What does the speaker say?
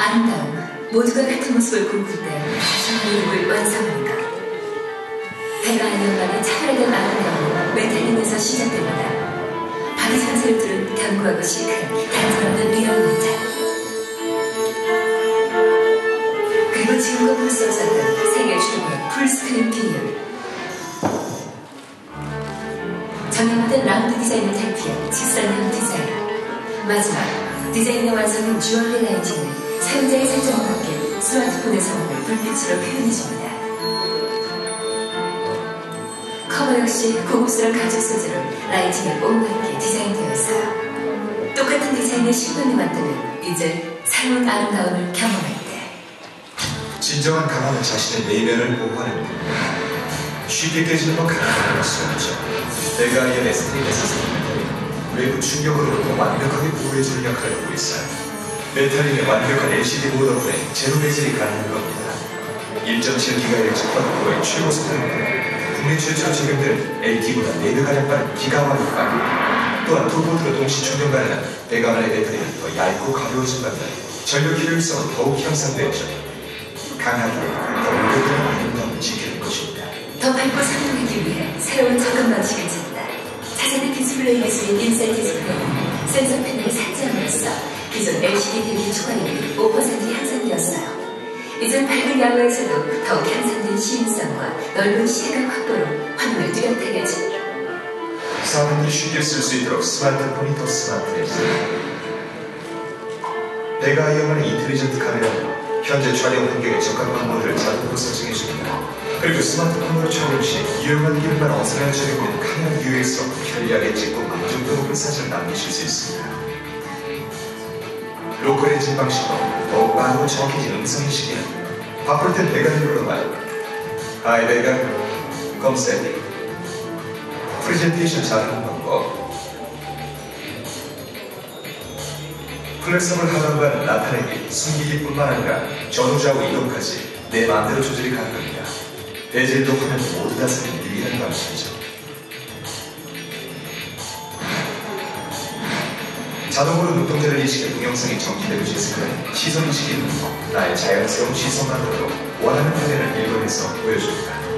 아름다움, 모두가 같은 모습을 공급되어 자신의 이을 완성합니다. 배가 아니어가는 차별된 아름다움은 메탈링에서 시작됩니다. 바디선 세트를 견고하고 시크한 단서없는 미련입니다. 그리고 지금껏 볼수 없었던 세계 최고의 풀스크린 피니언 전형화된 라운드 디자인을 탈피한 직사형 디자인 마지막 디자인의 완성은 주얼리 라인징을 사용자의 설정과 함께 스마트폰의 성능을 불빛으로 표현해줍니다. 커버 역시 고급스러운 가죽 소재로 라이팅에 꼭 맞게 디자인되어 있어요. 똑같은 디자인의 10분이 만드는 이제 새로운 아름다움을 경험할 때 진정한 강함은 자신의 내면을 보호하는 겁니다. 쉽게 깨지는 건 강함을 수 없죠. 내가 이의 스트릿에서 생긴 외부 충격으로부터 완벽하게 보호해주는 역할을 하고 있어요. 메탈링의 완벽한 LCD 덕분에 제로 배zel이 가능한 겁니다. 1.7GHz 쿼드코어의 최고 속도입니다. 국내 최초로 적용된 LT보다 4배가량 빠른 기가와 효과 또한 두 보드로 동시 충전 가능한 배가만의 배터리는 더 얇고 가벼워진 반면 전력 효율성은 더욱 향상되었죠. 강하게 더 오래된 아름다움을 지키는 것입니다. 더 밝고 사용하기 위해 새로운 접근 방식을 찾다. 차세대 디스플레이 기술인 인셀 디스플레이는 센서 패널을 삭제함으로써 기존 LCD 대비 초과율이 5% 향상되었어요. 이젠 밝은 야외에서도 더욱 향상된 시인성과 넓은 시각 확보로 화면을 뚜렷하게 지 사람들이 쉽게 쓸 수 있도록 스마트폰이 더 스마트해졌어요. 내가 이용하는 인텔리전트 카메라는 현재 촬영 환경에 적합한 모드를 그리고 스마트폰으로 시 유용한 기능만 어선하여 적용된 카메라 뷰에서 편리하게 찍고 만족도 높은 사진을 남기실 수 있습니다. 로컬 엔진 방식으로 더욱 빠르고 정확해진 음성인식이는 바쁠 땐 배가 눌러봐요. 하이 배가 검색 프레젠테이션 잘하는 방법 플렉서블 하단과는 나타내기, 숨기기뿐만 아니라 전후좌우 이동까지 내 마음대로 조절이 가능합니다. 배질도 화면 모두 다 살린 유일한 방식이죠. 자동으로 눈동자를 인식해 동영상이 정지되고 시스크는 시선 인식이 나의 자연스러운 시선만으로도 원하는 화면을 일본에서 보여줍니다.